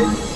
Hop.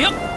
い。